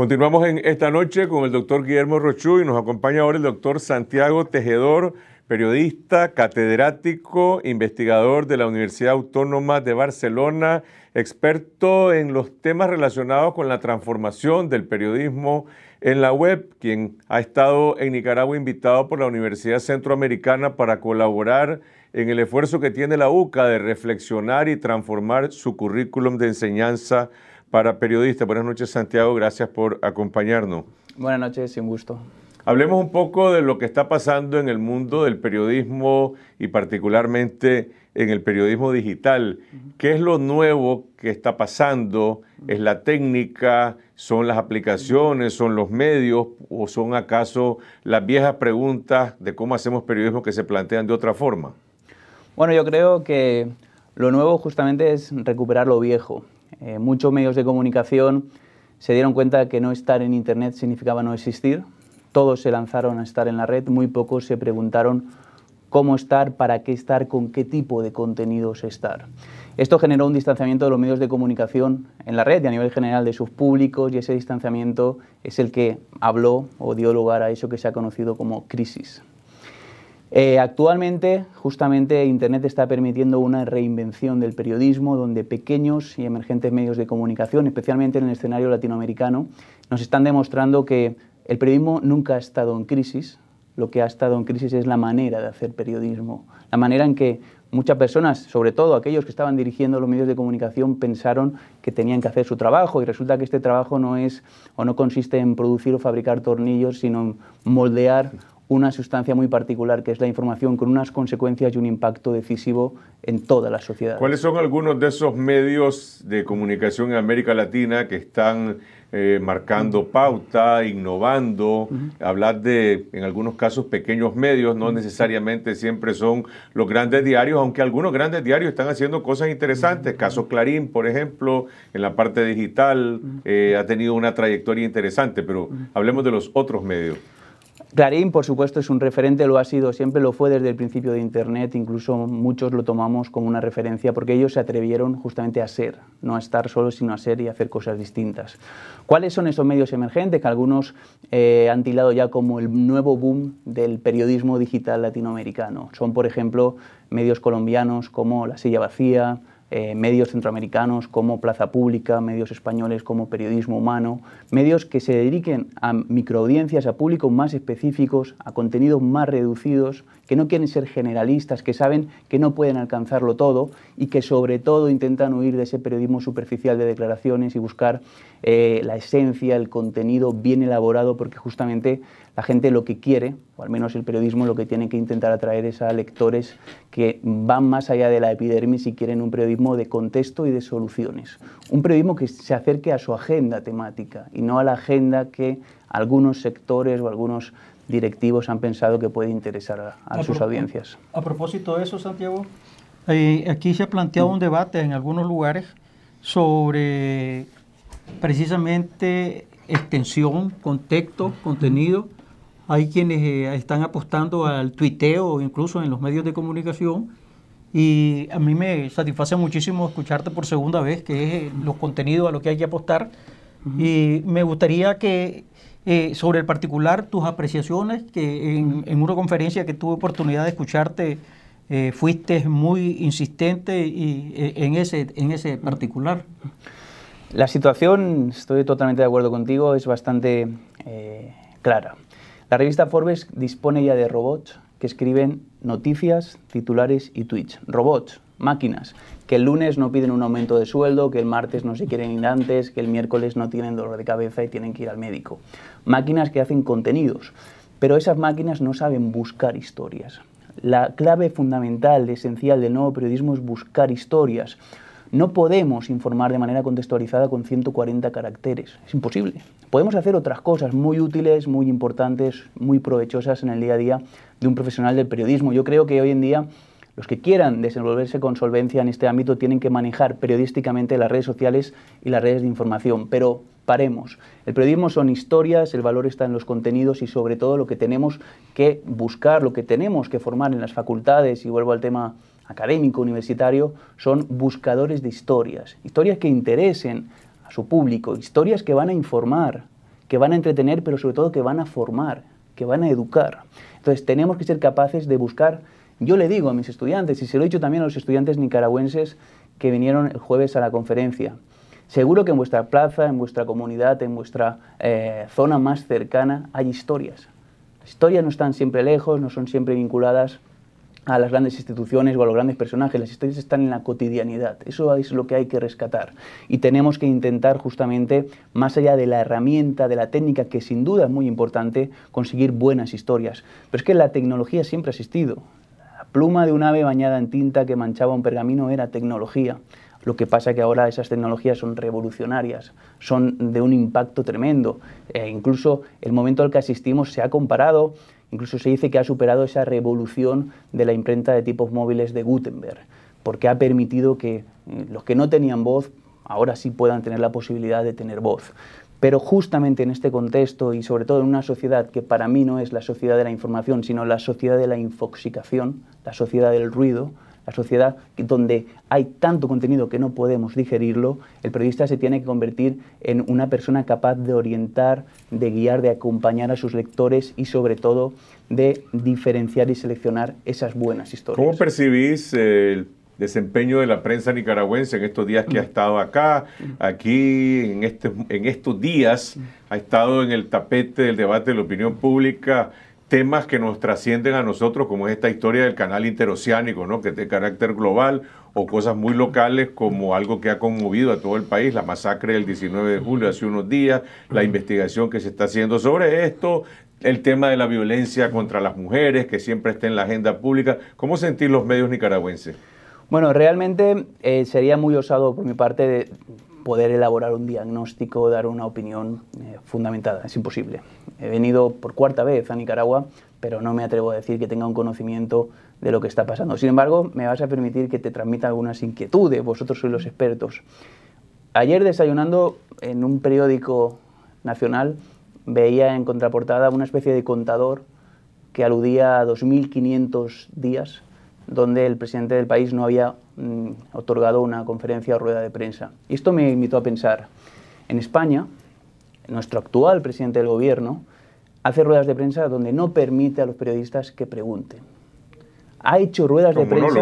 Continuamos en esta noche con el doctor Guillermo Rochú y nos acompaña ahora el doctor Santiago Tejedor, periodista, catedrático, investigador de la Universidad Autónoma de Barcelona, experto en los temas relacionados con la transformación del periodismo en la web, quien ha estado en Nicaragua invitado por la Universidad Centroamericana para colaborar en el esfuerzo que tiene la UCA de reflexionar y transformar su currículum de enseñanza para periodistas. Buenas noches, Santiago, gracias por acompañarnos. Buenas noches, sin gusto. Hablemos un poco de lo que está pasando en el mundo del periodismo y particularmente en el periodismo digital. ¿Qué es lo nuevo que está pasando? ¿Es la técnica? ¿Son las aplicaciones? ¿Son los medios? ¿O son acaso las viejas preguntas de cómo hacemos periodismo que se plantean de otra forma? Bueno, yo creo que lo nuevo justamente es recuperar lo viejo. Eh, muchos medios de comunicación se dieron cuenta que no estar en Internet significaba no existir todos se lanzaron a estar en la red, muy pocos se preguntaron cómo estar, para qué estar, con qué tipo de contenidos estar. Esto generó un distanciamiento de los medios de comunicación en la red y a nivel general de sus públicos y ese distanciamiento es el que habló o dio lugar a eso que se ha conocido como crisis. Eh, actualmente, justamente, Internet está permitiendo una reinvención del periodismo donde pequeños y emergentes medios de comunicación, especialmente en el escenario latinoamericano, nos están demostrando que el periodismo nunca ha estado en crisis, lo que ha estado en crisis es la manera de hacer periodismo, la manera en que muchas personas, sobre todo aquellos que estaban dirigiendo los medios de comunicación, pensaron que tenían que hacer su trabajo y resulta que este trabajo no es o no consiste en producir o fabricar tornillos, sino en moldear una sustancia muy particular que es la información con unas consecuencias y un impacto decisivo en toda la sociedad. ¿Cuáles son algunos de esos medios de comunicación en América Latina que están eh, marcando pauta, innovando, hablar de, en algunos casos, pequeños medios, no necesariamente siempre son los grandes diarios, aunque algunos grandes diarios están haciendo cosas interesantes. Caso Clarín, por ejemplo, en la parte digital, eh, ha tenido una trayectoria interesante, pero hablemos de los otros medios. Clarín, por supuesto, es un referente, lo ha sido, siempre lo fue desde el principio de Internet, incluso muchos lo tomamos como una referencia porque ellos se atrevieron justamente a ser, no a estar solos, sino a ser y hacer cosas distintas. ¿Cuáles son esos medios emergentes que algunos eh, han tilado ya como el nuevo boom del periodismo digital latinoamericano? Son, por ejemplo, medios colombianos como La Silla Vacía, eh, medios centroamericanos como Plaza Pública, medios españoles como Periodismo Humano, medios que se dediquen a microaudiencias, a públicos más específicos, a contenidos más reducidos, que no quieren ser generalistas, que saben que no pueden alcanzarlo todo y que sobre todo intentan huir de ese periodismo superficial de declaraciones y buscar eh, la esencia, el contenido bien elaborado, porque justamente la gente lo que quiere, o al menos el periodismo lo que tiene que intentar atraer es a lectores que van más allá de la epidermis y quieren un periodismo de contexto y de soluciones. Un periodismo que se acerque a su agenda temática y no a la agenda que algunos sectores o algunos directivos han pensado que puede interesar a, sus audiencias. A propósito de eso, Santiago, eh, aquí se ha planteado un debate en algunos lugares sobre precisamente extensión, contexto, contenido. Hay quienes eh, están apostando al tuiteo, incluso en los medios de comunicación, y a mí me satisface muchísimo escucharte por segunda vez, que es eh, los contenidos a los que hay que apostar. Y me gustaría que eh, sobre el particular tus apreciaciones, que en, una conferencia que tuve oportunidad de escucharte, fuiste muy insistente y, en, ese, en ese particular. La situación, estoy totalmente de acuerdo contigo, es bastante eh, clara. La revista Forbes dispone ya de robots que escriben noticias, titulares y tweets. Robots, máquinas, que el lunes no piden un aumento de sueldo, que el martes no se quieren ir antes, que el miércoles no tienen dolor de cabeza y tienen que ir al médico. Máquinas que hacen contenidos, pero esas máquinas no saben buscar historias. La clave fundamental, esencial del nuevo periodismo es buscar historias no podemos informar de manera contextualizada con 140 caracteres, es imposible. Podemos hacer otras cosas muy útiles, muy importantes, muy provechosas en el día a día de un profesional del periodismo. Yo creo que hoy en día los que quieran desenvolverse con solvencia en este ámbito tienen que manejar periodísticamente las redes sociales y las redes de información, pero paremos. El periodismo son historias, el valor está en los contenidos y sobre todo lo que tenemos que buscar, lo que tenemos que formar en las facultades, y vuelvo al tema académico, universitario, son buscadores de historias, historias que interesen a su público, historias que van a informar, que van a entretener, pero sobre todo que van a formar, que van a educar. Entonces tenemos que ser capaces de buscar, yo le digo a mis estudiantes, y se lo he dicho también a los estudiantes nicaragüenses que vinieron el jueves a la conferencia, seguro que en vuestra plaza, en vuestra comunidad, en vuestra eh, zona más cercana hay historias. Las historias no están siempre lejos, no son siempre vinculadas a las grandes instituciones o a los grandes personajes. Las historias están en la cotidianidad. Eso es lo que hay que rescatar. Y tenemos que intentar justamente, más allá de la herramienta, de la técnica, que sin duda es muy importante, conseguir buenas historias. Pero es que la tecnología siempre ha existido. La pluma de un ave bañada en tinta que manchaba un pergamino era tecnología. Lo que pasa es que ahora esas tecnologías son revolucionarias, son de un impacto tremendo. E incluso el momento al que asistimos se ha comparado Incluso se dice que ha superado esa revolución de la imprenta de tipos móviles de Gutenberg, porque ha permitido que eh, los que no tenían voz ahora sí puedan tener la posibilidad de tener voz. Pero justamente en este contexto y sobre todo en una sociedad que para mí no es la sociedad de la información, sino la sociedad de la infoxicación, la sociedad del ruido, la sociedad donde hay tanto contenido que no podemos digerirlo, el periodista se tiene que convertir en una persona capaz de orientar, de guiar, de acompañar a sus lectores y sobre todo de diferenciar y seleccionar esas buenas historias. ¿Cómo percibís el desempeño de la prensa nicaragüense en estos días que ha estado acá, aquí en, este, en estos días ha estado en el tapete del debate de la opinión pública temas que nos trascienden a nosotros, como es esta historia del canal interoceánico, ¿no? que es de carácter global, o cosas muy locales como algo que ha conmovido a todo el país, la masacre del 19 de julio hace unos días, la investigación que se está haciendo sobre esto, el tema de la violencia contra las mujeres, que siempre está en la agenda pública. ¿Cómo sentir los medios nicaragüenses? Bueno, realmente eh, sería muy osado por mi parte de poder elaborar un diagnóstico, dar una opinión eh, fundamentada. Es imposible. He venido por cuarta vez a Nicaragua, pero no me atrevo a decir que tenga un conocimiento de lo que está pasando. Sin embargo, me vas a permitir que te transmita algunas inquietudes. Vosotros sois los expertos. Ayer desayunando en un periódico nacional veía en contraportada una especie de contador que aludía a 2.500 días donde el presidente del país no había mm, otorgado una conferencia o rueda de prensa. Y esto me invitó a pensar, en España, nuestro actual presidente del gobierno hace ruedas de prensa donde no permite a los periodistas que pregunten. Ha hecho ruedas de prensa.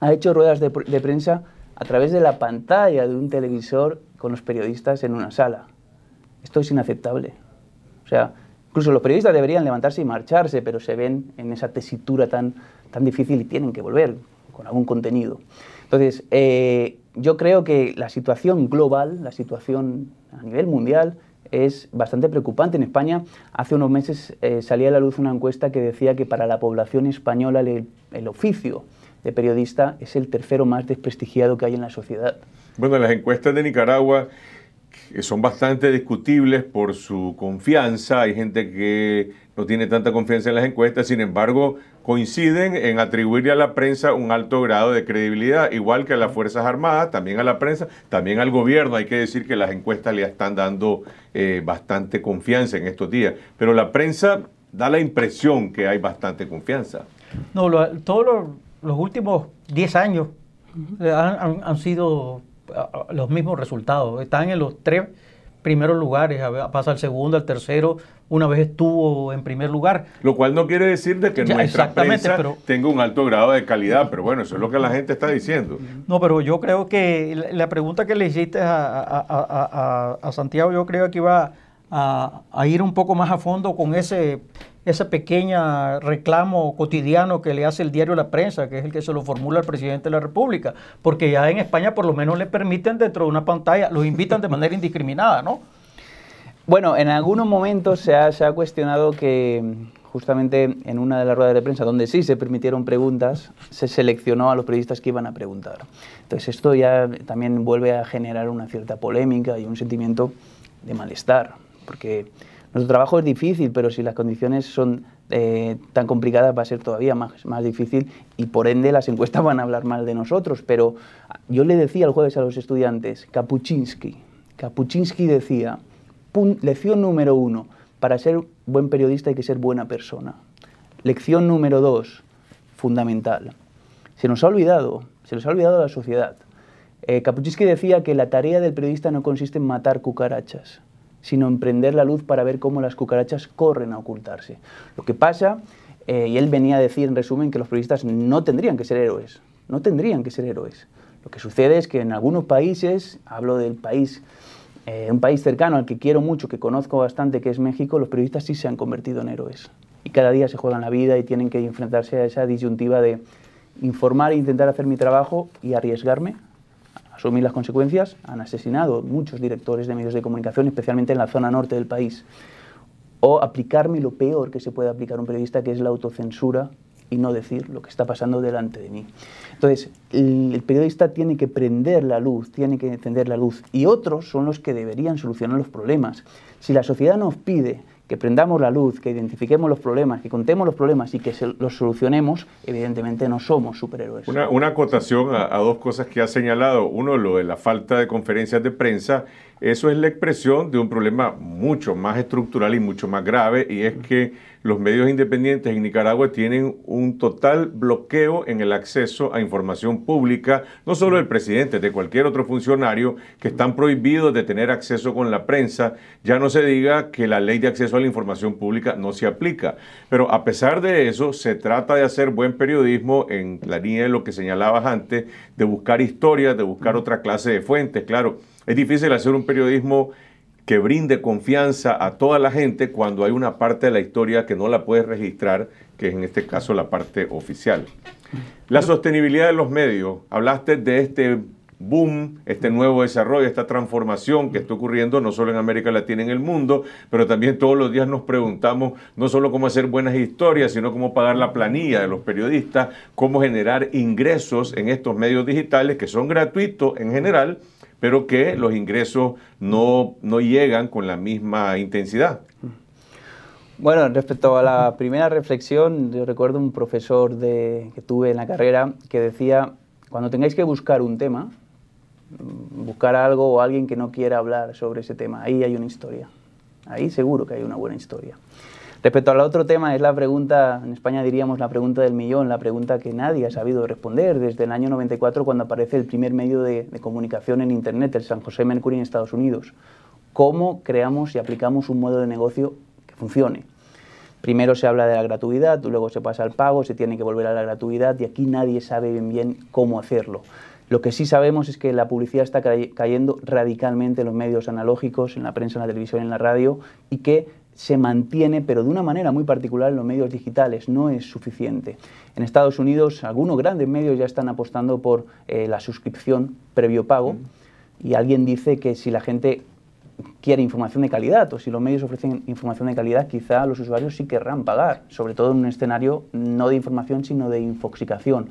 Ha hecho ruedas de, de prensa a través de la pantalla de un televisor con los periodistas en una sala. Esto es inaceptable. O sea, incluso los periodistas deberían levantarse y marcharse, pero se ven en esa tesitura tan tan difícil y tienen que volver con algún contenido. Entonces, eh, yo creo que la situación global, la situación a nivel mundial, es bastante preocupante. En España, hace unos meses eh, salía a la luz una encuesta que decía que para la población española el, el, oficio de periodista es el tercero más desprestigiado que hay en la sociedad. Bueno, las encuestas de Nicaragua son bastante discutibles por su confianza. Hay gente que no tiene tanta confianza en las encuestas, sin embargo, coinciden en atribuirle a la prensa un alto grado de credibilidad, igual que a las Fuerzas Armadas, también a la prensa, también al gobierno. Hay que decir que las encuestas le están dando eh, bastante confianza en estos días, pero la prensa da la impresión que hay bastante confianza. No, todos los, últimos 10 años eh, han, sido los mismos resultados. Están en los tres primeros lugares, pasa al segundo, al tercero, una vez estuvo en primer lugar. Lo cual no quiere decir de que nuestra prensa tenga un alto grado de calidad, pero bueno, eso es lo que la gente está diciendo. No, pero yo creo que la pregunta que le hiciste a, Santiago, yo creo que iba a, ir un poco más a fondo con ese ese pequeño reclamo cotidiano que le hace el diario La Prensa, que es el que se lo formula el presidente de la República, porque ya en España por lo menos le permiten dentro de una pantalla, los invitan de manera indiscriminada, ¿no? Bueno, en algunos momentos se ha, cuestionado que justamente en una de las ruedas de prensa, donde sí se permitieron preguntas, se seleccionó a los periodistas que iban a preguntar. Entonces esto ya también vuelve a generar una cierta polémica y un sentimiento de malestar, porque nuestro trabajo es difícil, pero si las condiciones son eh, tan complicadas va a ser todavía más, más difícil y por ende las encuestas van a hablar mal de nosotros. Pero yo le decía el jueves a los estudiantes, Kapuczynski, Kapuczynski decía, lección número uno, para ser buen periodista hay que ser buena persona. Lección número dos, fundamental. Se nos ha olvidado, se nos ha olvidado la sociedad. Eh, Kapuczynski decía que la tarea del periodista no consiste en matar cucarachas, sino en prender la luz para ver cómo las cucarachas corren a ocultarse. Lo que pasa, eh, y él venía a decir en resumen que los periodistas no tendrían que ser héroes, no tendrían que ser héroes. Lo que sucede es que en algunos países, hablo del país, eh, un país cercano al que quiero mucho, que conozco bastante, que es México, los periodistas sí se han convertido en héroes. Y cada día se juegan la vida y tienen que enfrentarse a esa disyuntiva de informar e intentar hacer mi trabajo y arriesgarme, asumir las consecuencias. Han asesinado muchos directores de medios de comunicación, especialmente en la zona norte del país. O aplicarme lo peor que se puede aplicar a un periodista, que es la autocensura y no decir lo que está pasando delante de mí. Entonces, el, periodista tiene que prender la luz, tiene que encender la luz, y otros son los que deberían solucionar los problemas. Si la sociedad nos pide que prendamos la luz, que identifiquemos los problemas, que contemos los problemas y que los solucionemos, evidentemente no somos superhéroes. Una, acotación a, a, dos cosas que ha señalado. Uno, lo de la falta de conferencias de prensa. Eso es la expresión de un problema mucho más estructural y mucho más grave, y es que los medios independientes en Nicaragua tienen un total bloqueo en el acceso a información pública, no solo del presidente, de cualquier otro funcionario, que están prohibidos de tener acceso con la prensa. Ya no se diga que la ley de acceso a la información pública no se aplica. Pero a pesar de eso, se trata de hacer buen periodismo en la línea de lo que señalabas antes, de buscar historias, de buscar otra clase de fuentes. Claro, es difícil hacer un periodismo que brinde confianza a toda la gente cuando hay una parte de la historia que no la puedes registrar, que es en este caso la parte oficial. La sostenibilidad de los medios. Hablaste de este boom, este nuevo desarrollo, esta transformación que está ocurriendo no solo en América Latina, en el mundo, pero también todos los días nos preguntamos no solo cómo hacer buenas historias, sino cómo pagar la planilla de los periodistas, cómo generar ingresos en estos medios digitales que son gratuitos en general, pero que los ingresos no, no llegan con la misma intensidad. Bueno, respecto a la primera reflexión, yo recuerdo un profesor de, que tuve en la carrera que decía, cuando tengáis que buscar un tema, buscar algo o alguien que no quiera hablar sobre ese tema, ahí hay una historia. Ahí seguro que hay una buena historia. Respecto al otro tema, es la pregunta, en España diríamos la pregunta del millón, la pregunta que nadie ha sabido responder desde el año 94 cuando aparece el primer medio de, comunicación en Internet, el San José Mercury en Estados Unidos. ¿Cómo creamos y aplicamos un modo de negocio que funcione? Primero se habla de la gratuidad, luego se pasa al pago, se tiene que volver a la gratuidad y aquí nadie sabe bien bien cómo hacerlo. Lo que sí sabemos es que la publicidad está cayendo radicalmente en los medios analógicos, en la prensa, en la televisión, en la radio, y que se mantiene, pero de una manera muy particular en los medios digitales, no es suficiente. En Estados Unidos, algunos grandes medios ya están apostando por eh, la suscripción previo pago y alguien dice que si la gente quiere información de calidad o si los medios ofrecen información de calidad, quizá los usuarios sí querrán pagar, sobre todo en un escenario no de información, sino de infoxicación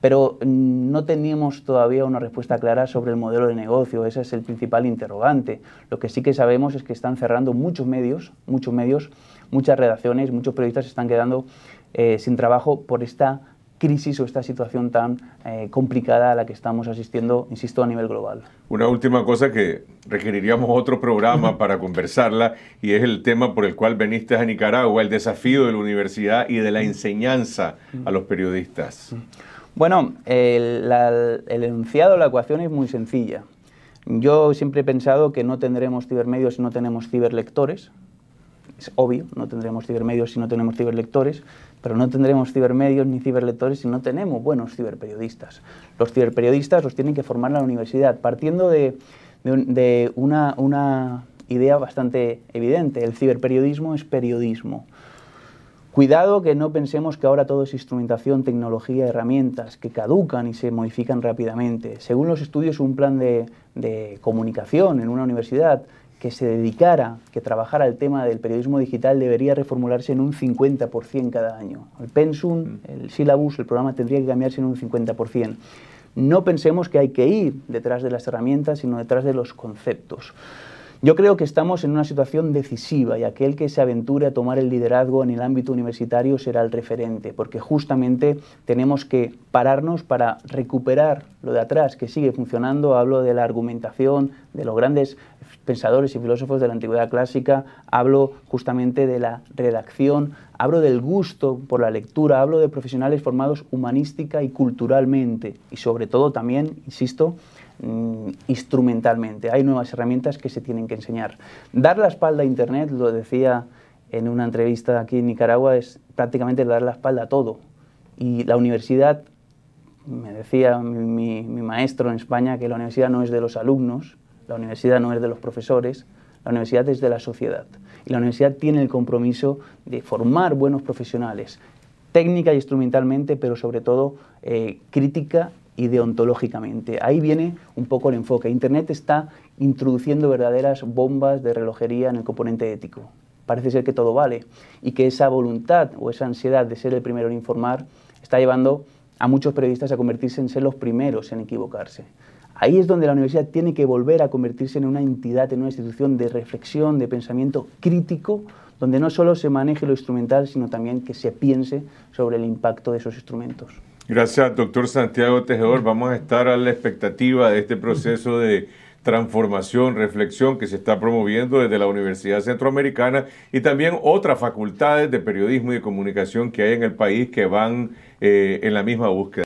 pero no teníamos todavía una respuesta clara sobre el modelo de negocio, ese es el principal interrogante. Lo que sí que sabemos es que están cerrando muchos medios, muchos medios, muchas redacciones, muchos periodistas están quedando eh, sin trabajo por esta crisis o esta situación tan eh, complicada a la que estamos asistiendo, insisto, a nivel global. Una última cosa que requeriríamos otro programa para conversarla y es el tema por el cual veniste a Nicaragua, el desafío de la universidad y de la enseñanza a los periodistas. Bueno, el, enunciado de la ecuación es muy sencilla. Yo siempre he pensado que no tendremos cibermedios si no tenemos ciberlectores. Es obvio, no tendremos cibermedios si no tenemos ciberlectores, pero no tendremos cibermedios ni ciberlectores si no tenemos buenos ciberperiodistas. Los ciberperiodistas los tienen que formar la universidad, partiendo de, una, una idea bastante evidente. El ciberperiodismo es periodismo. Cuidado que no pensemos que ahora todo es instrumentación, tecnología, herramientas que caducan y se modifican rápidamente. Según los estudios, un plan de, comunicación en una universidad que se dedicara, que trabajara el tema del periodismo digital debería reformularse en un 50% cada año. El pensum, mm. el syllabus, el programa tendría que cambiarse en un 50%. No pensemos que hay que ir detrás de las herramientas, sino detrás de los conceptos. Yo creo que estamos en una situación decisiva y aquel que se aventure a tomar el liderazgo en el ámbito universitario será el referente, porque justamente tenemos que pararnos para recuperar lo de atrás que sigue funcionando. Hablo de la argumentación, de los grandes pensadores y filósofos de la antigüedad clásica, hablo justamente de la redacción, hablo del gusto por la lectura, hablo de profesionales formados humanística y culturalmente y sobre todo también, insisto, mm, instrumentalmente. Hay nuevas herramientas que se tienen que enseñar. Dar la espalda a Internet, lo decía en una entrevista aquí en Nicaragua, es prácticamente dar la espalda a todo. Y la universidad, me decía mi, maestro en España, que la universidad no es de los alumnos, la universidad no es de los profesores, la universidad es de la sociedad. Y la universidad tiene el compromiso de formar buenos profesionales, técnica y instrumentalmente, pero sobre todo eh, crítica y deontológicamente. Ahí viene un poco el enfoque. Internet está introduciendo verdaderas bombas de relojería en el componente ético. Parece ser que todo vale y que esa voluntad o esa ansiedad de ser el primero en informar está llevando a muchos periodistas a convertirse en ser los primeros en equivocarse. Ahí es donde la universidad tiene que volver a convertirse en una entidad, en una institución de reflexión, de pensamiento crítico, donde no solo se maneje lo instrumental, sino también que se piense sobre el impacto de esos instrumentos. Gracias, doctor Santiago Tejedor. Vamos a estar a la expectativa de este proceso de transformación, reflexión que se está promoviendo desde la Universidad Centroamericana y también otras facultades de periodismo y de comunicación que hay en el país que van eh, en la misma búsqueda.